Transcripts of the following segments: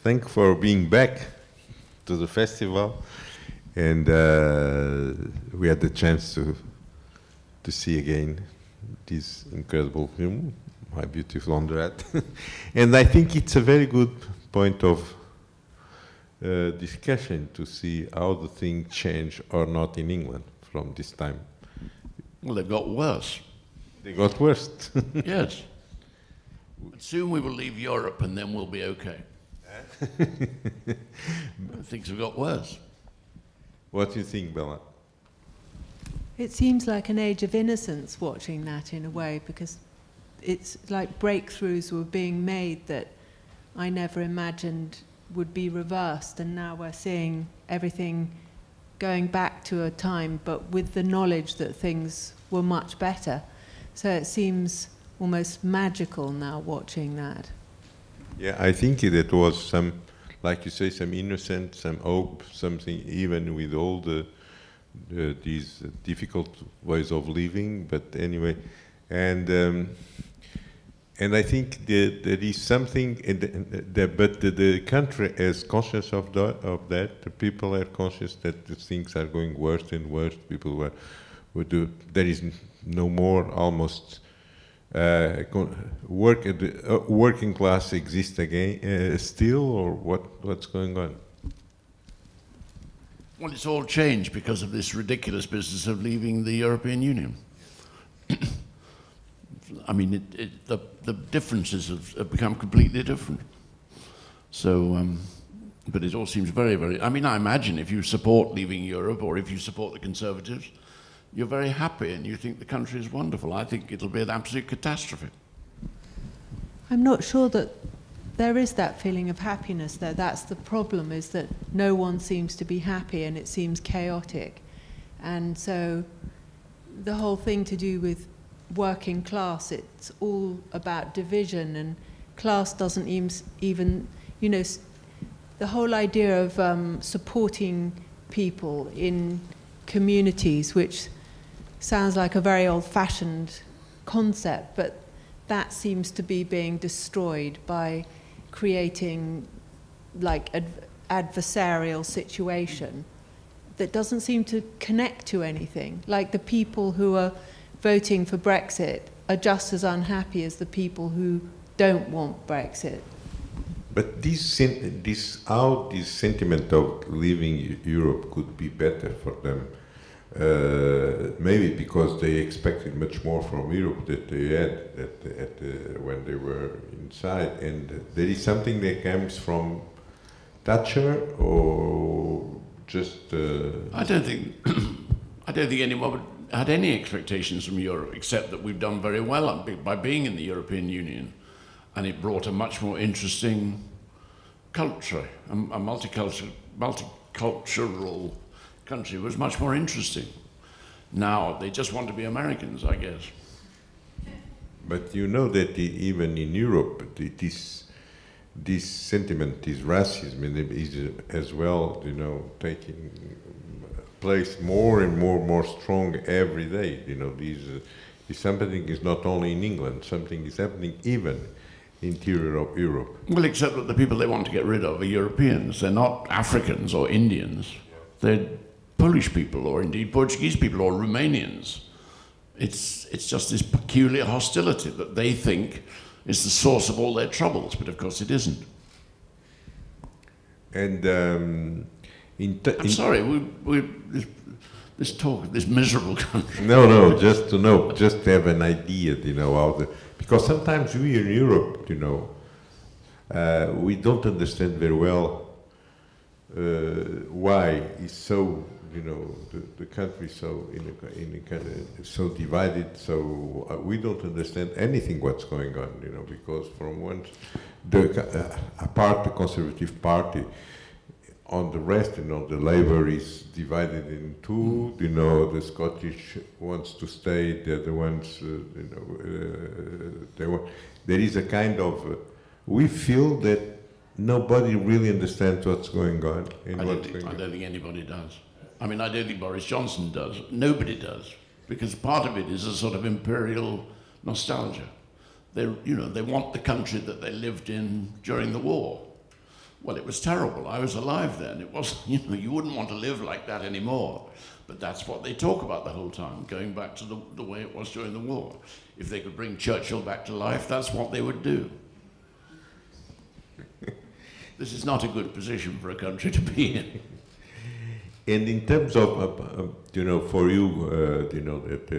Thank for being back to the festival, and uh, we had the chance to to see again this incredible film, My Beautiful Laundrette, and I think it's a very good point of uh, discussion to see how the thing changed or not in England from this time. Well, they've got worse. They got worse. yes. But soon we will leave Europe and then we'll be okay. Things have got worse. What do you think, Bella? It seems like an age of innocence watching that in a way because it's like breakthroughs were being made that I never imagined would be reversed, and now we're seeing everything going back to a time, but with the knowledge that things were much better. So it seems almost magical now watching that. Yeah, I think it was some, like you say, some innocent, some hope, something even with all the, the these difficult ways of living. But anyway, and um, and I think that there is something, but the, the, country is conscious of that. Of that, the people are conscious that the things are going worse and worse. People were, would do. There is no more almost uh, work uh, working class exist again uh, still, or what what's going on? Well, it's all changed because of this ridiculous business of leaving the European Union. I mean, it, it, the, the differences have, have, become completely different. So, um, but it all seems very, very. I mean, I imagine if you support leaving Europe or if you support the Conservatives, you're very happy and you think the country is wonderful. I think it'll be an absolute catastrophe. I'm not sure that there is that feeling of happiness there. That's the problem, is that no one seems to be happy and it seems chaotic. And so the whole thing to do with working class, it's all about division and class doesn't even, you know, the whole idea of um, supporting people in communities, which sounds like a very old fashioned concept, but that seems to be being destroyed by creating like ad adversarial situation that doesn't seem to connect to anything. Like the people who are voting for Brexit are just as unhappy as the people who don't want Brexit. But this, this, how this sentiment of leaving Europe could be better for them uh, maybe because they expected much more from Europe that they had at, at, uh, when they were inside, and there is something that comes from Thatcher or just. Uh, I don't think. I don't think anyone had any expectations from Europe except that we've done very well by being in the European Union, and it brought a much more interesting culture, a, a multicultural, multicultural country was much more interesting. Now they just want to be Americans, I guess. But you know that even in Europe, this this sentiment, this racism, is as well, you know, taking place more and more more strong every day. You know, these uh, something is not only in England, something is happening even interior of Europe. Well, except that the people they want to get rid of are Europeans. They're not Africans or Indians. They're Polish people, or indeed Portuguese people, or Romanians. It's, it's just this peculiar hostility that they think is the source of all their troubles, but of course it isn't. And um, in I'm sorry, we, we, this, this talk, this miserable country. No, no, just to know, just to have an idea, you know, how the, because sometimes we in Europe, you know, uh, we don't understand very well uh, why it's so you know, the, the country so in a, in a kind of so divided, so uh, we don't understand anything what's going on, you know, because from one, the, uh, apart the Conservative Party, on the rest, you know, the Labour is divided in two, you know, the Scottish wants to stay, the other ones, uh, you know, uh, they want, there is a kind of, uh, we feel that nobody really understands what's going on. I, don't think, I don't think anybody does. I mean, I don't think Boris Johnson does. Nobody does, because part of it is a sort of imperial nostalgia. They, you know, they want the country that they lived in during the war. Well, it was terrible. I was alive then. It was, you know, you wouldn't want to live like that anymore. But that's what they talk about the whole time, going back to the, the way it was during the war. If they could bring Churchill back to life, that's what they would do. this is not a good position for a country to be in. And in terms of, uh, uh, you know, for you, uh, you know, that uh,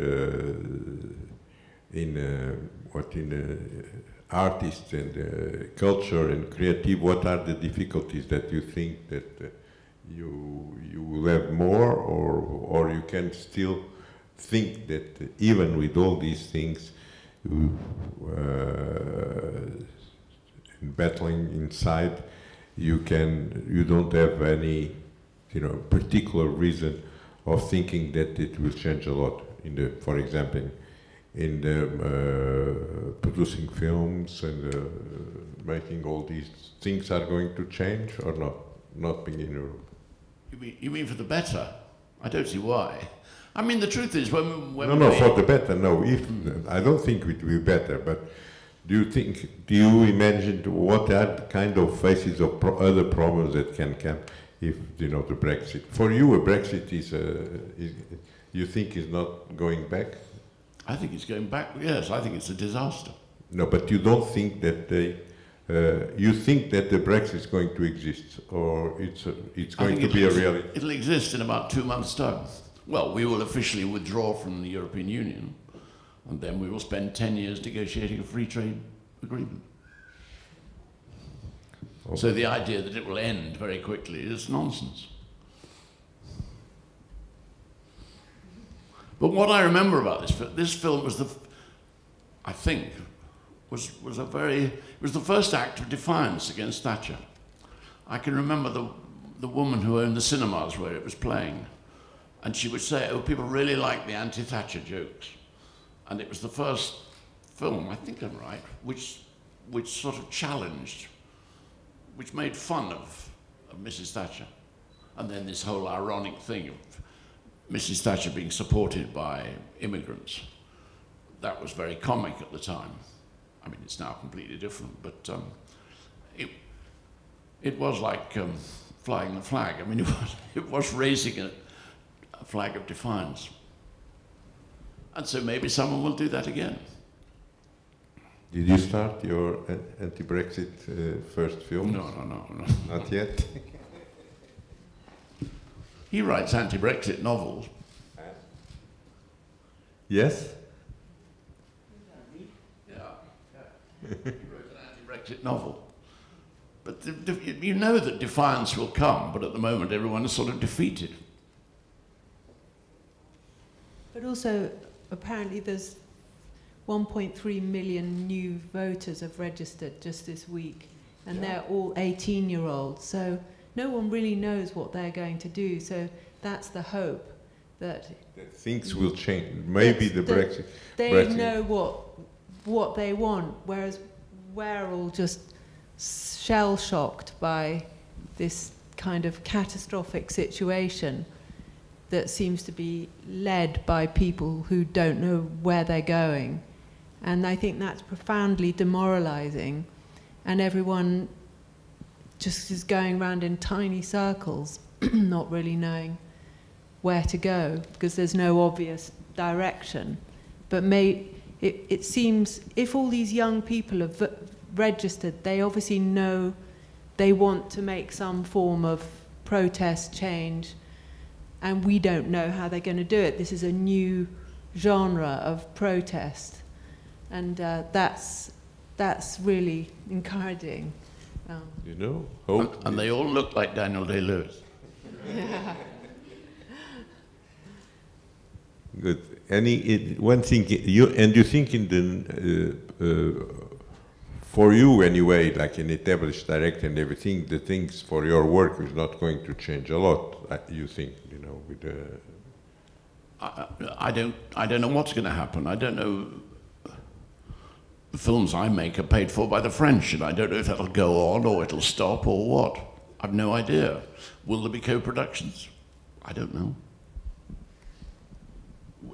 in uh, what in uh, artists and culture and creative, what are the difficulties that you think that you you will have more, or or you can still think that even with all these things, battling inside, you can you don't have any you know, particular reason of thinking that it will change a lot in the, for example, in the uh, producing films and uh, making all these things are going to change or not? Not being in Europe. You mean, you mean for the better? I don't see why. I mean, the truth is, when, when no, no, for the better. No, if I don't think it will be better, but do you think? Do you imagine what are the kind of faces of pro other problems that can come? If you know the Brexit. For you, a Brexit is, uh, is, you think is not going back? I think it's going back. Yes, I think it's a disaster. No, but you don't think that they. Uh, you think that the Brexit is going to exist, or it's a, it's going to be a reality? It'll exist in about two months' time. Well, we will officially withdraw from the European Union, and then we will spend ten years negotiating a free trade agreement. Oh. So the idea that it will end very quickly is nonsense. But what I remember about this, this film was the, I think, was, was a very, it was the first act of defiance against Thatcher. I can remember the, the woman who owned the cinemas where it was playing. And she would say, oh, people really like the anti-Thatcher jokes. And it was the first film, I think I'm right, which, which sort of challenged which made fun of, of Mrs. Thatcher. And then this whole ironic thing of Mrs. Thatcher being supported by immigrants. That was very comic at the time. I mean, it's now completely different, but um, it, it was like um, flying the flag. I mean, it was, it was raising a, a flag of defiance. And so maybe someone will do that again. Did you start your anti-Brexit uh, first film? No, no, no, no. Not yet? he writes anti-Brexit novels. Yes? Yeah. he wrote an anti-Brexit novel. But you know that defiance will come, but at the moment everyone is sort of defeated. But also, apparently there's 1.3 million new voters have registered just this week, and yeah. they're all 18 year olds. So no one really knows what they're going to do. So that's the hope that, that things will change. Maybe the Brexit. They Brexit. know what what they want, whereas we're all just shell shocked by this kind of catastrophic situation that seems to be led by people who don't know where they're going. And I think that's profoundly demoralizing. And everyone just is going around in tiny circles, not really knowing where to go because there's no obvious direction. But may, it, it seems if all these young people have registered, they obviously know they want to make some form of protest change, and we don't know how they're going to do it. This is a new genre of protest and uh, that's that's really encouraging. Um, you know, hope. And, and, they all look like Daniel Day Lewis. yeah. Good. Any it, one thing you and you think in the uh, uh, for you anyway, like an established director and everything, the things for your work is not going to change a lot. Uh, you think, you know, with the. I, I don't. I don't know what's going to happen. I don't know the films I make are paid for by the French, and I don't know if that'll go on or it'll stop or what. I've no idea. Will there be co-productions? I don't know.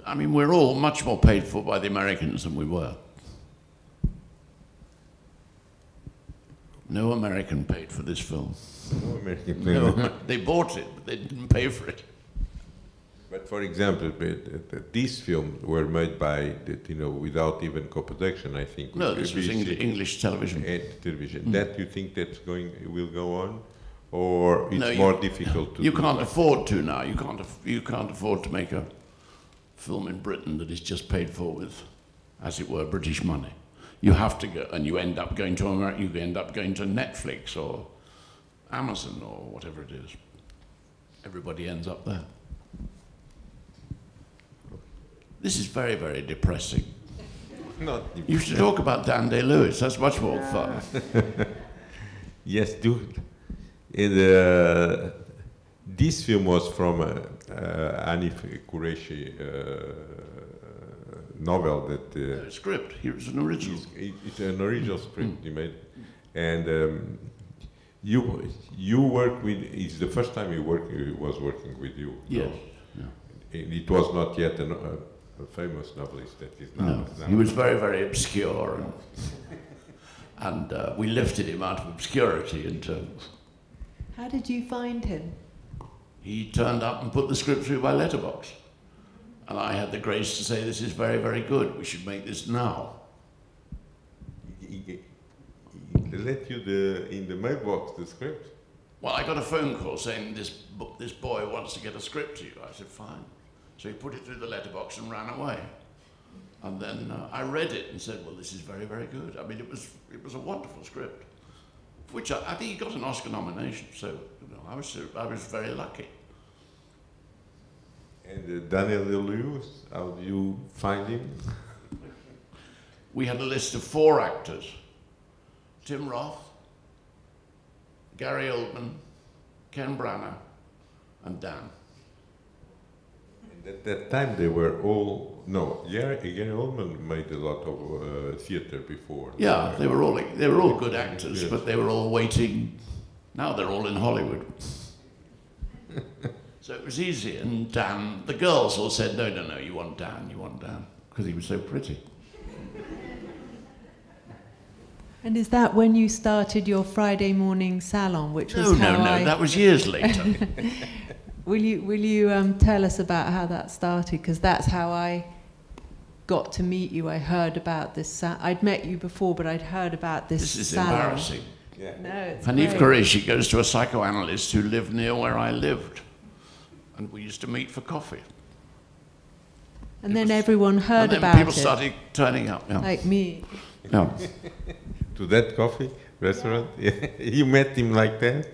I mean, we're all much more paid for by the Americans than we were. No American paid for this film. No American paid. No, they bought it, but they didn't pay for it. But for example, these films were made by, you know, without even co-production, I think. No, this was BBC English television. television. Mm. That you think that's going will go on, or it's No, you- more difficult to? You can't afford to now. You can't. You can't afford to make a film in Britain that is just paid for with, as it were, British money. You have to go, and you end up going to America. You end up going to Netflix or Amazon or whatever it is. Everybody ends up there. This is very, very depressing. Not You should talk about Dan Day Lewis. That's much more fun. Yes, do. And, uh, this film was from uh, uh, Anif Kureishi uh, novel that uh, Uh, script. Here is an original. is, it- it's an original script he made, and um, you you work with. It's the first time he work he was working with you. Yes. no? And It was not yet an, a famous novelist that is now. No, now. he was very, very obscure, and, and uh, we lifted him out of obscurity into. How did you find him? He turned up and put the script through by letterbox, and I had the grace to say, "This is very, very good. We should make this now." He, he- he let you the in the mailbox the script. Well, I got a phone call saying this this boy wants to get a script to you. I said, "Fine." So he put it through the letterbox and ran away. And then uh, I read it and said, "Well, this is very, very good." I mean, it was it was a wonderful script, which I, I think he got an Oscar nomination. So you know, I was I was very lucky. And uh, Daniel Lewis, how do you find him? We had a list of four actors: Tim Roth, Gary Oldman, Ken Branagh, and Dan. And at that time, they were all no. Gary, Gary Oldman made a lot of uh, theater before. Yeah, they were all they were all good actors, Yes. but they were all waiting. Now they're all in Hollywood. so it was easy. And Dan, the girls all said, "No, no, no, you want Dan, you want Dan," because he was so pretty. And is that when you started your Friday morning salon, which was No, how no, no, I... that was years later. Will you will you um, tell us about how that started? Because that's how I got to meet you. I heard about this. Sa- I'd met you before, but I'd heard about this, this is salon. embarrassing. Yeah. No, it's Hanif great. Kureishi goes to a psychoanalyst who lived near where I lived, and we used to meet for coffee. And It then was- everyone heard and then about people it, started turning up. Yeah. like me. yeah. To that coffee restaurant, you met him like that.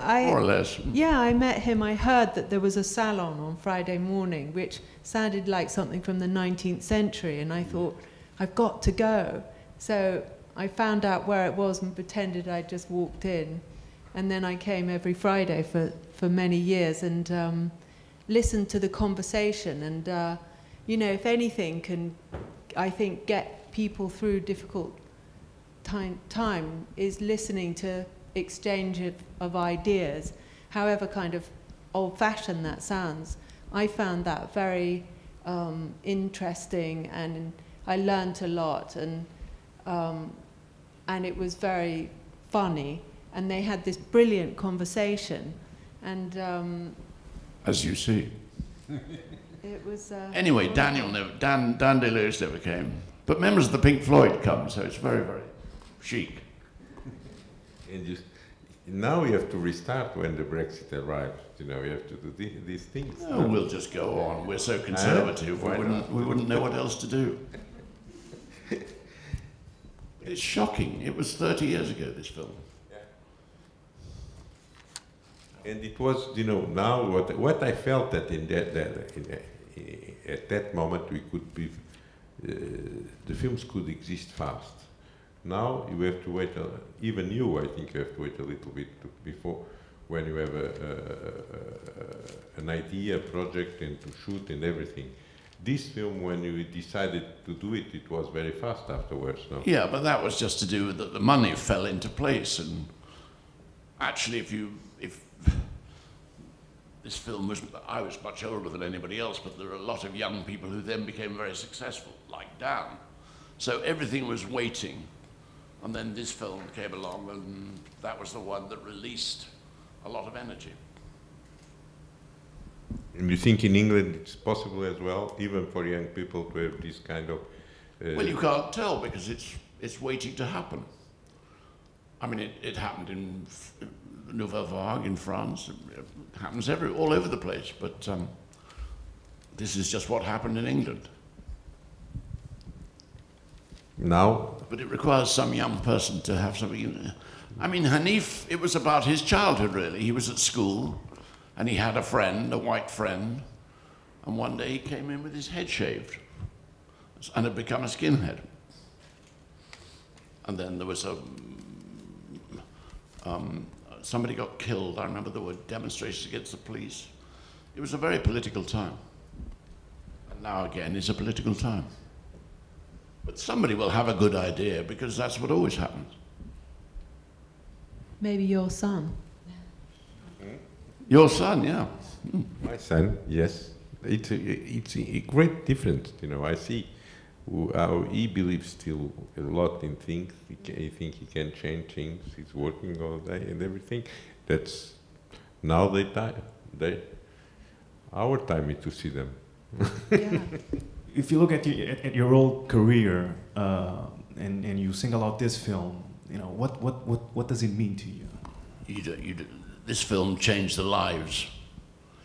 I, More or less. yeah, I met him. I heard that there was a salon on Friday morning, which sounded like something from the 19th century, and I thought, I've got to go. So I found out where it was and pretended I just walked in, and then I came every Friday for for many years and um, listened to the conversation. And uh, you know, if anything can, I think, get people through difficult time, time is listening to exchange of, of ideas, however kind of old-fashioned that sounds. I found that very um, interesting, and I learnt a lot, and um, and it was very funny. And they had this brilliant conversation, and um, As you see. it was. Uh, Anyway, Daniel never, Dan, Dan Day Lewis never came. But members of the Pink Floyd come, so it's very, very chic. And you, now you have to restart when the Brexit arrives. You know, you have to do the, these things. Oh, we'll just go on. We're so conservative, we wouldn't, we wouldn't know what else to do. It's shocking. It was 30 years ago, this film. And it was, you know, now what what I felt that in that, that in at that moment we could be, uh, the films could exist fast. Now you have to wait. A, even you, I think, you have to wait a little bit to, before when you have a, a, an idea, project, and to shoot and everything. This film, when you decided to do it, it was very fast afterwards. No. Yeah, but that was just to do with that the money fell into place. And actually, if you, if this film was, I was much older than anybody else, but there were a lot of young people who then became very successful, like Dan. So everything was waiting And then this film came along, and that was the one that released a lot of energy. And you think in England it's possible as well, even for young people, to have this kind of. Uh, well, you can't tell because it's, it's waiting to happen. I mean, it, it happened in Nouvelle Vague in France. It happens every, all over the place. But um, this is just what happened in England. Now? But it requires some young person to have something. I mean, Hanif, it was about his childhood, really. He was at school and he had a friend, a white friend, and one day he came in with his head shaved and had become a skinhead. And then there was a. Um, somebody got killed. I remember there were demonstrations against the police. It was a very political time. And now again it's a political time. But somebody will have a good idea because that's what always happens. Maybe your son. Your son, yeah. Mm. My son, yes. It's a, it's a great difference, you know. I see how he believes still a lot in things. He, can, he think he can change things. He's working all day and everything. That's now they die. They our time is to see them. yeah. If you look at your, at, at your whole career uh, and, and you single out this film, you know what, what, what, what does it mean to you? You do, you do, this film changed the lives,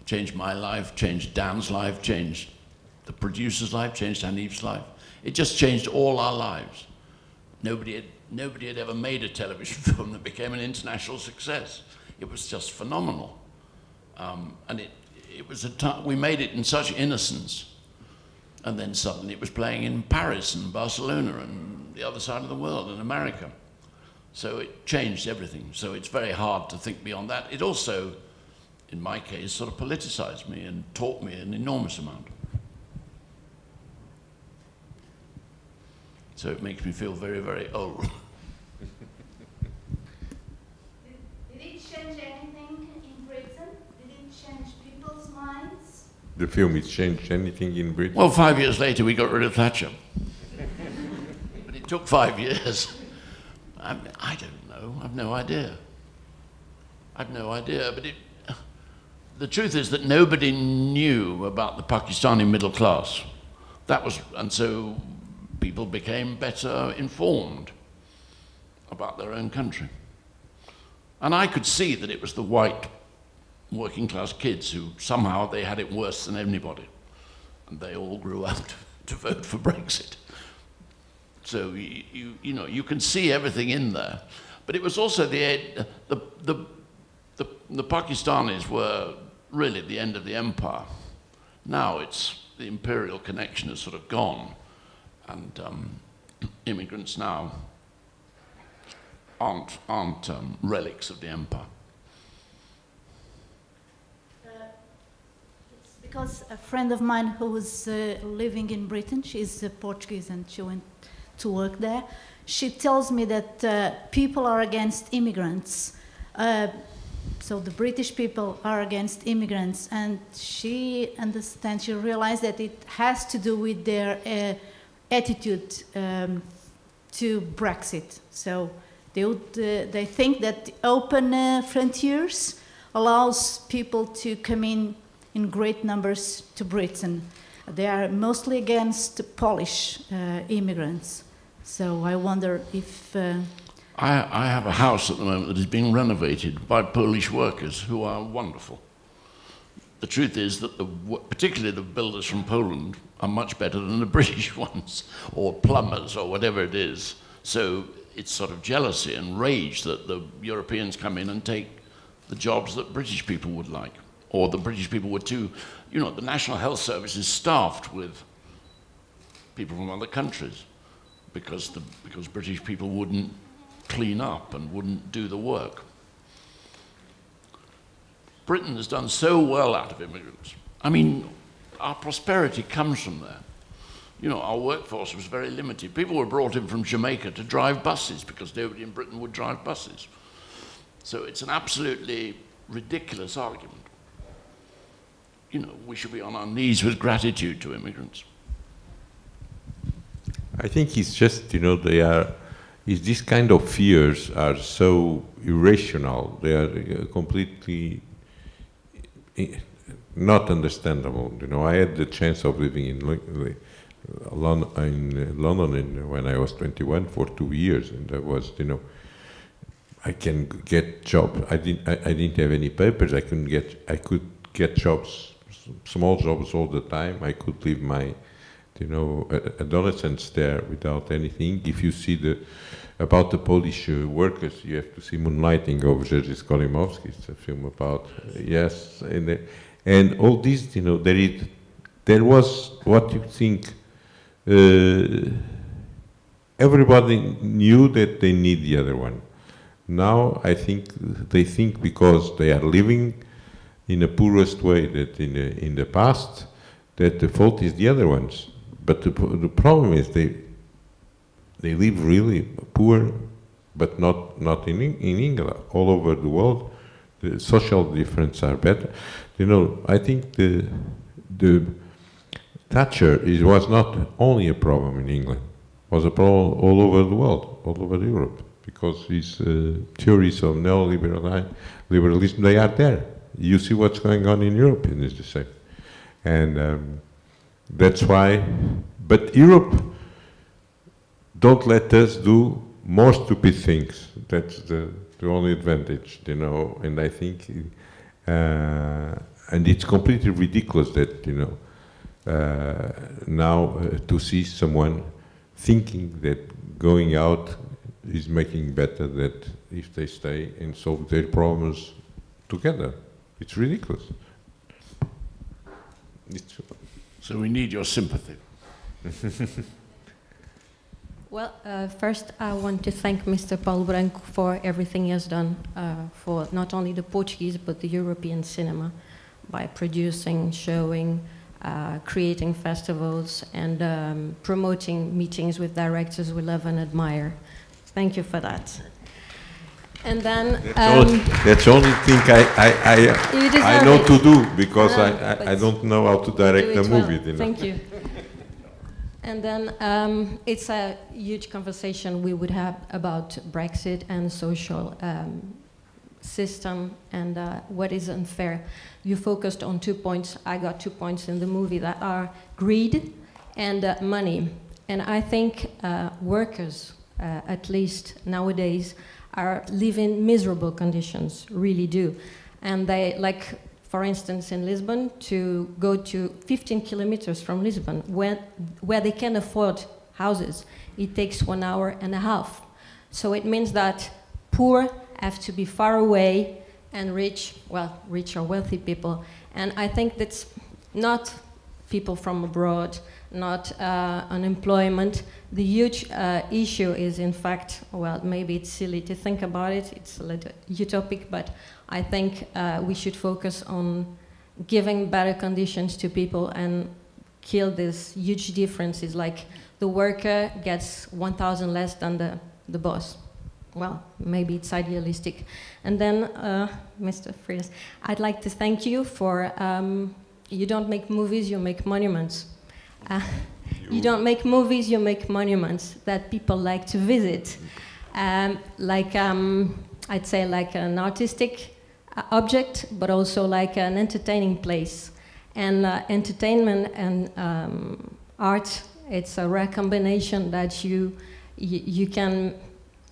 changed my life, changed Dan's life, changed the producer's life, changed Hanif's life. It just changed all our lives. Nobody had, nobody had ever made a television film that became an international success. It was just phenomenal. Um, and it, it was a time, we made it in such innocence. And then suddenly it was playing in Paris and Barcelona and the other side of the world in America. So it changed everything. So it's very hard to think beyond that. It also, in my case, sort of politicized me and taught me an enormous amount. So it makes me feel very, very old. did, did it change anything in Britain? Did it change people's minds? The film has changed anything in Britain? Well, five years later, we got rid of Thatcher. but it took five years. I, I don't know. I've no idea. I've no idea. But it, the truth is that nobody knew about the Pakistani middle class. That was, and so people became better informed about their own country. And I could see that it was the white working class kids who somehow they had it worse than anybody. And they all grew up to, to vote for Brexit. So you, you, you, know, you can see everything in there. But it was also the, the, the, the, the Pakistanis were really the end of the empire. Now it's the imperial connection has sort of gone. And um, immigrants now aren't, aren't um, relics of the empire. Uh, because a friend of mine who was uh, living in Britain, she's uh, Portuguese and she went to work there. She tells me that uh, people are against immigrants. Uh, so the British people are against immigrants, and she understands, she realized that it has to do with their uh, attitude um, to Brexit. So they, would, uh, they think that open frontiers allows people to come in in great numbers to Britain. They are mostly against Polish uh, immigrants. So I wonder if. Uh, I, I have a house at the moment that is being renovated by Polish workers who are wonderful. The truth is that, the, particularly the builders from Poland, are much better than the British ones, or plumbers, or whatever it is. So it's sort of jealousy and rage that the Europeans come in and take the jobs that British people would like, or the British people were too. You know, the National Health Service is staffed with people from other countries because, the, because British people wouldn't clean up and wouldn't do the work. Britain has done so well out of immigrants. I mean, our prosperity comes from there. You know, our workforce was very limited. People were brought in from Jamaica to drive buses because nobody in Britain would drive buses. So it's an absolutely ridiculous argument. You know, we should be on our knees with gratitude to immigrants. I think it's just, you know, they are is this kind of fears are so irrational. They are uh, completely not understandable. You know, I had the chance of living in uh, in uh, London when I was 21 for two years, and that was, you know, I can get jobs. I didn't. I, I didn't have any papers. I couldn't get. I could get jobs, small jobs all the time. I could live my, you know, adolescence there without anything. If you see the about the Polish uh, workers, you have to see Moonlighting of Jerzy Skolimowski. It's a film about uh, yes, and the, and all this. You know, there is there was what you think. Uh, everybody knew that they need the other one. Now I think they think because they are living in the poorest way that in the, in the past, that the fault is the other ones. But the, the problem is they they live really poor, but not not in in England. All over the world, the social differences are better. You know, I think the the Thatcher is, was not only a problem in England, was a problem all over the world, all over Europe, because these uh, theories of neoliberalism, liberalism, they are there. You see what's going on in Europe in this same. And um, that's why, but Europe don't let us do more stupid things. That's the, the only advantage, you know, and I think, uh, and it's completely ridiculous that, you know, uh, now uh, to see someone thinking that going out is making better that if they stay and solve their problems together. It's ridiculous. It's, So we need your sympathy. Well, uh, first I want to thank Mr. Paulo Branco for everything he has done uh, for not only the Portuguese but the European cinema by producing, showing, uh, creating festivals, and um, promoting meetings with directors we love and admire. Thank you for that. And then that's, only, um, that's the only thing I, I, I, I know it. to do because I, I, I don't know how to direct a it well. movie. Thank you. And then um, it's a huge conversation we would have about Brexit and social um, system and uh, what is unfair. You focused on two points. I got two points in the movie that are greed and uh, money. And I think uh, workers, uh, at least nowadays, are living miserable conditions, really do. And they, like, for instance, in Lisbon, to go to 15 kilometers from Lisbon, where, where they can afford houses, it takes one hour and a half. So it means that poor have to be far away and rich, well, rich or wealthy people. And I think that's not people from abroad, not uh, unemployment. The huge uh, issue is, in fact, well, maybe it's silly to think about it, it's a little utopic, but I think uh, we should focus on giving better conditions to people and kill these huge differences. Like the worker gets 1,000 less than the, the boss. Well, maybe it's idealistic. And then, uh, Mr. Frears, I'd like to thank you for um, you don't make movies, you make monuments. Uh, you don't make movies, you make monuments that people like to visit. Um, like, um, I'd say, like an artistic uh, object, but also like an entertaining place. And uh, entertainment and um, art, it's a rare combination that you, you, you can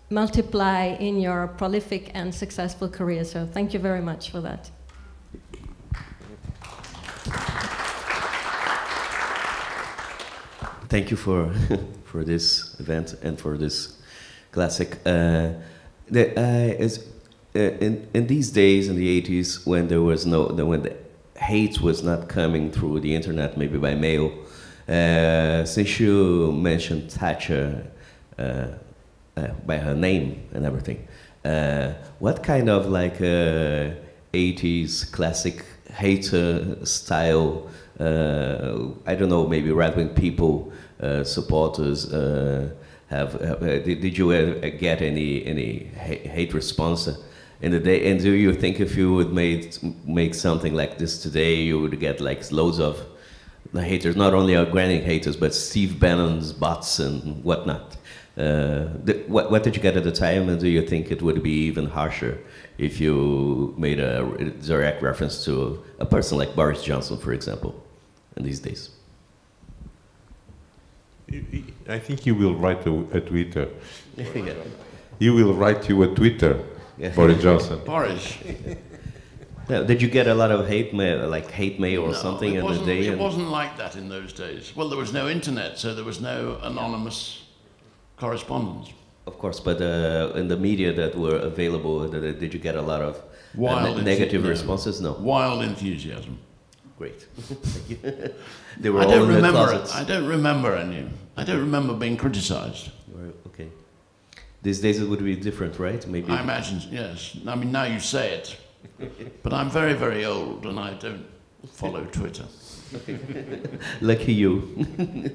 multiply in your prolific and successful career. So thank you very much for that. Thank you for for this event and for this classic. Uh, the, uh, is, uh, in in these days in the 80s when there was no the, when the hate was not coming through the internet maybe by mail. Uh, since you mentioned Thatcher uh, uh, by her name and everything, what kind of like uh, 80s classic hater style? Uh, I don't know, maybe right wing people, uh, supporters uh, have. have did, did you get any any hate response in the day? And do you think if you would made make something like this today, you would get like loads of haters, not only our granny haters, but Steve Bannon's bots and whatnot? Uh, the, what, what did you get at the time, and do you think it would be even harsher if you made a direct reference to a person like Boris Johnson, for example, these days? I think you will write a, a Twitter. yeah. You will write you a Twitter, Yeah. Boris Johnson. Boris. Yeah, Did you get a lot of hate mail, like hate mail or No, something it in the day? It wasn't like that in those days. Well, there was no internet, so there was no anonymous correspondence. Of course, but uh, in the media that were available, did you get a lot of uh, Wild ne- negative enthu- responses? No. Wild enthusiasm. Great. Thank you. they were I all don't in the remember. closets. I don't remember any. I don't remember being criticised. Okay. These days it would be different, right? Maybe. I imagine, yes. I mean, now you say it, but I'm very, very old, and I don't follow Twitter. Lucky you.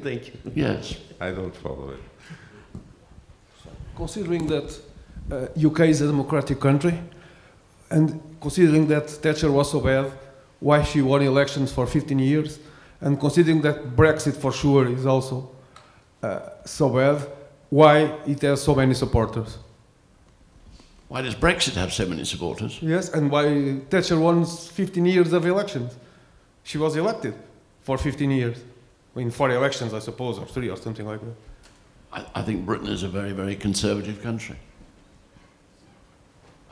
Thank you. Yes. I don't follow it. considering that uh, UK is a democratic country, and considering that Thatcher was so bad, why she won elections for 15 years, and considering that Brexit for sure is also uh, so bad, why it has so many supporters? Why does Brexit have so many supporters? Yes, and why Thatcher won 15 years of elections? She was elected for 15 years. In four elections, I suppose, or three, or something like that. I, I think Britain is a very, very conservative country.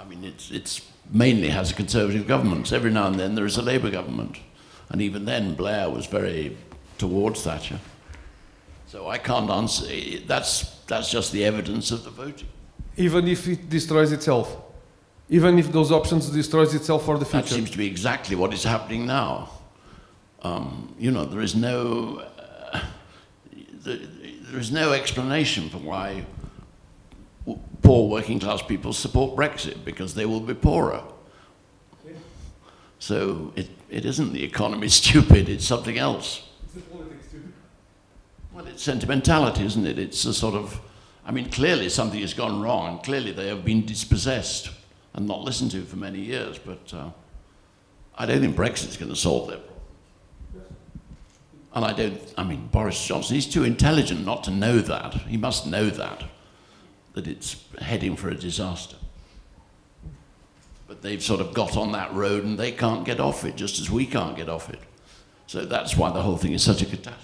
I mean, it's, it's mainly has a conservative government. Every now and then there is a Labour government. And even then, Blair was very towards Thatcher. So I can't answer. That's, that's just the evidence of the voting. Even if it destroys itself, even if those options destroys itself for the future? That seems to be exactly what is happening now. Um, you know, there is no, uh, there, there is no explanation for why poor working class people support Brexit because they will be poorer. So it, it isn't the economy stupid, it's something else. It's the politics stupid. Well, it's sentimentality, isn't it? It's a sort of, I mean, clearly something has gone wrong, and clearly they have been dispossessed and not listened to for many years. But uh, I don't think Brexit's going to solve their problem. And I don't, I mean, Boris Johnson, he's too intelligent not to know that. He must know that, that it's heading for a disaster. But they've sort of got on that road and they can't get off it, just as we can't get off it. So that's why the whole thing is such a catastrophe.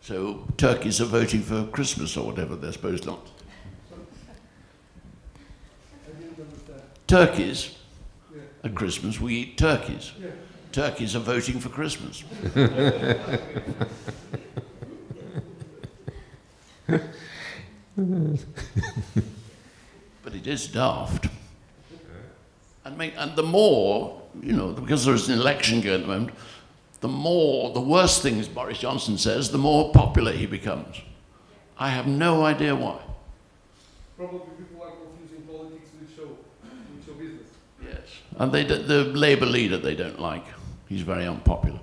So turkeys are voting for Christmas or whatever they're supposed not. Turkeys at Christmas, we eat turkeys. Turkeys are voting for Christmas. but it is daft. And, make, and the more, you know, because there's an election going at the moment, the more, the worse things Boris Johnson says, the more popular he becomes. I have no idea why. Probably people are confusing politics with show, with show business. Yes. And they, the Labour leader they don't like. He's very unpopular.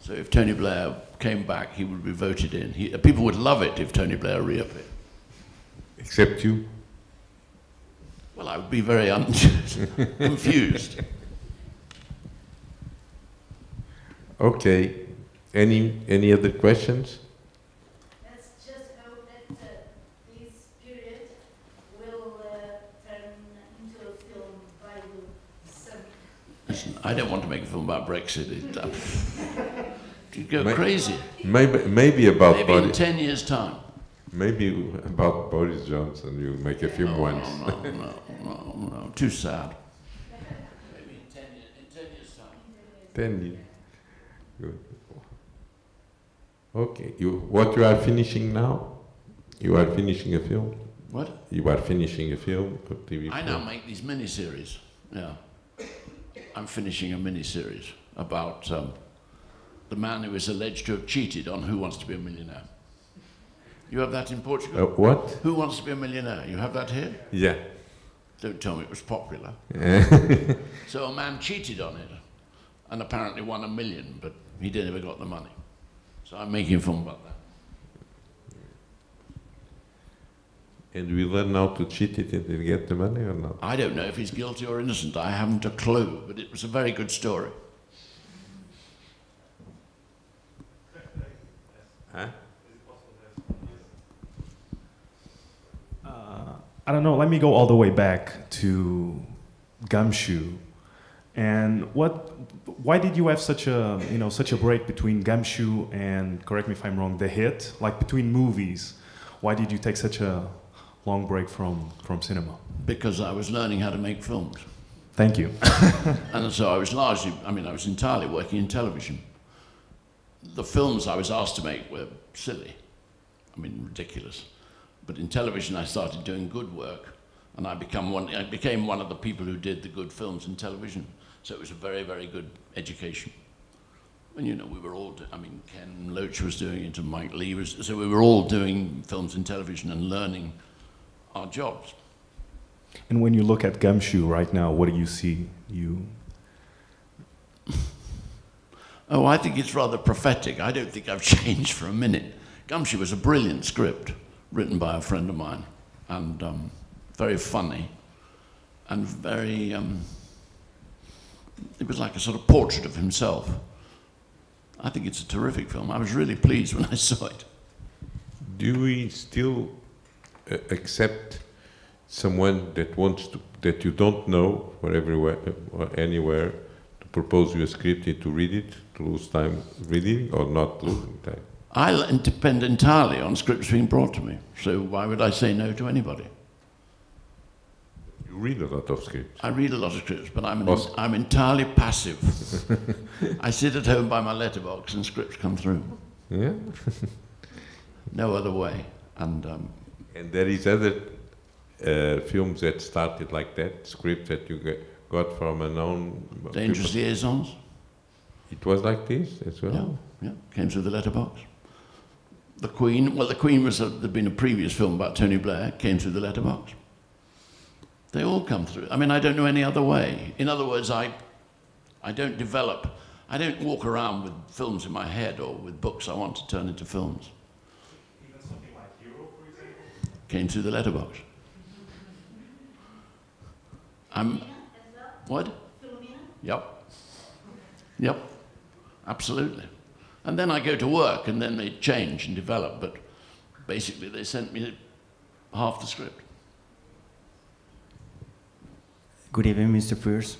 So if Tony Blair came back, he would be voted in. He, people would love it if Tony Blair reappeared. Except you. Well, I would be very un- confused. Okay. Any any other questions? Let's just hope that uh, this period will uh, turn into a film by the sun. Listen, I don't want to make a film about Brexit. It, you go Ma- crazy. Maybe maybe about Maybe in 10 years' time. Maybe about Boris Johnson. You make a film No, once. no, no, no, no, no, too sad. Maybe in 10, years, in 10 years' time. Ten years. Good. Okay. You what you are finishing now? You are finishing a film. What? You are finishing a film, a TV I now make these mini-series. Yeah. I'm finishing a mini-series about um, the man who is alleged to have cheated on Who Wants to Be a Millionaire. You have that in Uh, Portugal? what? Who Wants to Be a Millionaire? You have that here? Yeah. Don't tell me it was popular. So a man cheated on it and apparently won a million, but he never got the money. So I'm making fun about that. and we learn how to cheat it and get the money or not? I don't know if he's guilty or innocent. I haven't a clue, but it was a very good story. Huh? Uh, I don't know. Let me go all the way back to Gumshoe. And what? Why did you have such a you know such a break between Gumshoe and correct me if I'm wrong, The Hit? Like between movies, why did you take such a long break from from cinema? Because I was learning how to make films. Thank you. And so I was largely, I mean, I was entirely working in television. The films I was asked to make were silly, I mean, ridiculous. But in television, I started doing good work, and I, become one, I became one of the people who did the good films in television. So it was a very, very good education. And you know, we were all, I mean, Ken Loach was doing it, and Mike Leigh was, so we were all doing films in television and learning our jobs. And when you look at Gumshoe right now, what do you see? You Oh, I think it's rather prophetic. I don't think I've changed for a minute. Gumshoe was a brilliant script written by a friend of mine and um, very funny and very. Um, it was like a sort of portrait of himself. I think it's a terrific film. I was really pleased when I saw it. Do we still uh, accept someone that wants to, that you don't know, or everywhere, or anywhere, propose you a script and to read it, to lose time reading, or not losing time? I depend entirely on scripts being brought to me. So why would I say no to anybody? You read a lot of scripts. I read a lot of scripts, but I'm, an, I'm entirely passive. I sit at home by my letterbox and scripts come through. Yeah. No other way. And um, And there is other uh, films that started like that, scripts that you get, got from a known. Dangerous people. Liaisons, It was like this as well. yeah, yeah, came through the letterbox. The Queen, well, The Queen was a, there'd been a previous film about Tony Blair, came through the letterbox. They all come through. I mean, I don't know any other way. In other words, I, I don't develop, I don't walk around with films in my head or with books I want to turn into films. even something like Hero, for example. Came through the letterbox. I'm, what? Philomena? Yep. Yep. Absolutely. And then I go to work and then they change and develop, but basically they sent me half the script. Good evening, Mr. Frears.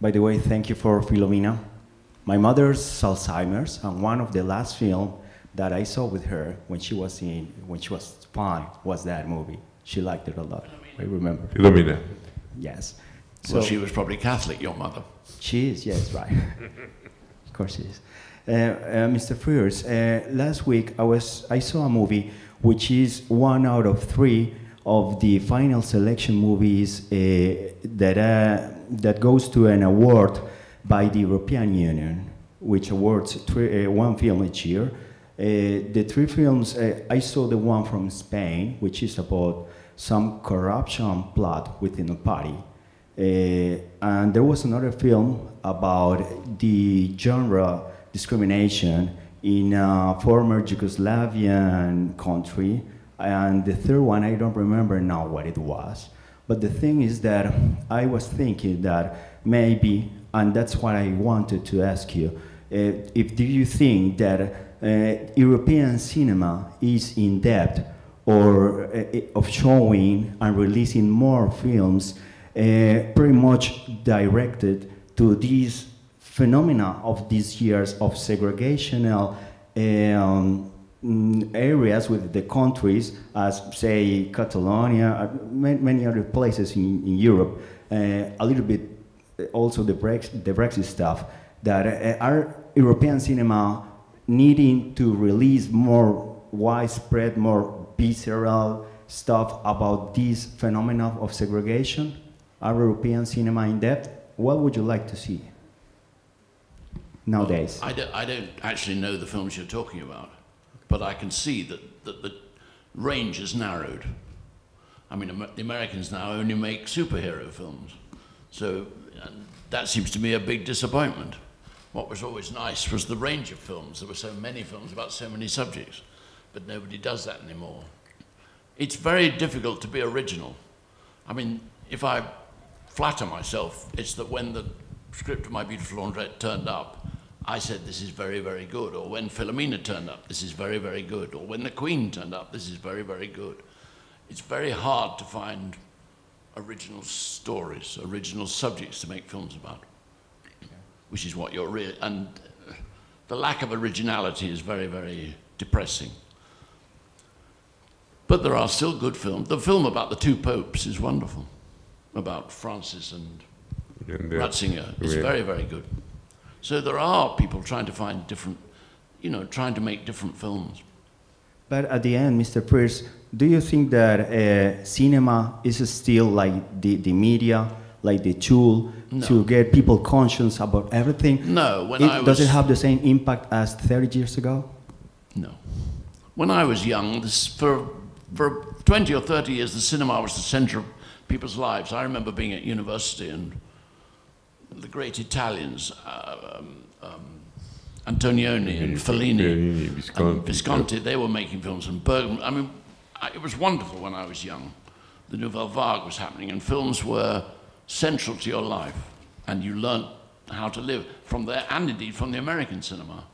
By the way, thank you for Philomena. My mother's Alzheimer's, and one of the last film that I saw with her when she was in when she was fine was that movie. She liked it a lot. I remember. Philomena. Yes. Well, she was probably Catholic, your mother. She is, yes, right. of course she is. Uh, uh, Mr. Frears, uh, last week I, was, I saw a movie which is one out of three of the final selection movies uh, that, uh, that goes to an award by the European Union, which awards three, uh, one film each year. Uh, the three films, uh, I saw the one from Spain, which is about some corruption plot within a party. Uh, and there was another film about the genre discrimination in a former Yugoslavian country. And the third one, I don't remember now what it was. But the thing is that I was thinking that maybe, and that's what I wanted to ask you, uh, if do you think that uh, European cinema is in depth or uh, of showing and releasing more films uh, pretty much directed to these phenomena of these years of segregational um, mm, areas with the countries, as say Catalonia, uh, many other places in, in Europe, uh, a little bit uh, also the Brexit, the Brexit stuff, that uh, are European cinema needing to release more widespread, more visceral stuff about these phenomena of segregation? Are European cinema in depth? What would you like to see nowadays? I don't, I don't actually know the films you're talking about, but I can see that, that the range is narrowed. I mean, the Americans now only make superhero films. So that seems to me a big disappointment. What was always nice was the range of films. There were so many films about so many subjects, but nobody does that anymore. It's very difficult to be original. I mean, if I flatter myself, it's that when the script of My Beautiful Laundrette turned up, I said, this is very, very good. Or when Philomena turned up, this is very, very good. Or when the Queen turned up, this is very, very good. It's very hard to find original stories, original subjects to make films about, which is what you're really, and the lack of originality is very, very depressing. But there are still good films. The film about the two popes is wonderful, about Francis and And, Ratzinger. It's yeah. very, very good. So there are people trying to find different, you know, trying to make different films. But at the end, Mr. Frears, do you think that uh, cinema is still like the, the media, like the tool No. to get people conscious about everything? No, when It- I was Does it have the same impact as 30 years ago? No. When I was young, this, for, for 20 or 30 years, the cinema was the center of people's lives. I remember being at university and the great Italians, uh, um, um, Antonioni and Fellini, Fellini, Visconti, and Visconti, they were making films, and Bergman. I mean, I, it was wonderful when I was young. The Nouvelle Vague was happening, and films were central to your life, and you learnt how to live from there, and indeed from the American cinema.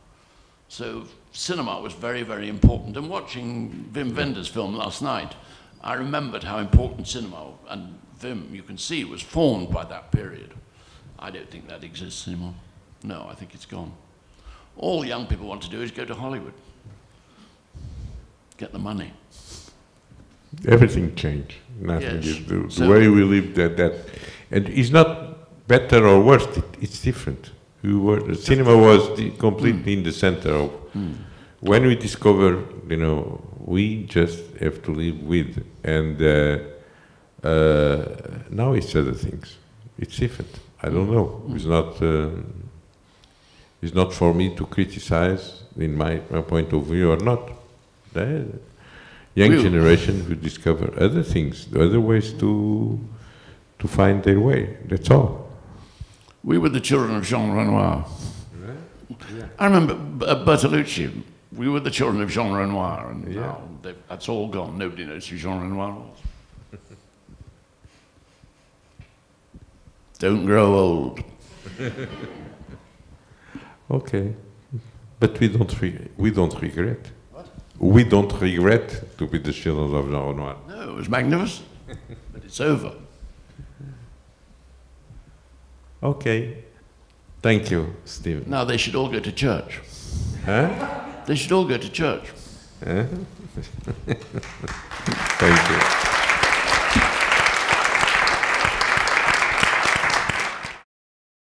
So cinema was very, very important. And watching Wim Wenders' film last night, I remembered how important cinema, and Wim, you can see, was formed by that period. I don't think that exists anymore. No, I think it's gone. All young people want to do is go to Hollywood, get the money. everything changed. Nothing Yes. is the, So- way we live that that, and it's not better or worse. It, it's different. We were, the cinema was the, completely in the center of. Hmm. When we discover, you know, we just have to live with, and uh, uh, now it's other things. It's different. I don't know. It's not. um it's not for me to criticize, in my, my point of view, or not. The young generation who discover other things, other ways to to find their way. That's all. We were the children of Jean Renoir. I remember B- uh, Bertolucci. We were the children of Jean Renoir, and Yeah. now that's all gone. Nobody knows who Jean Renoir was. Don't grow old. Okay, but we don't re- we don't regret. We don't regret to be the children of Jean Renoir. No, it was magnificent, but it's over. Okay, thank you, Stephen. Now they should all go to church. Huh? They should all go to church. Huh? Eh? thank you.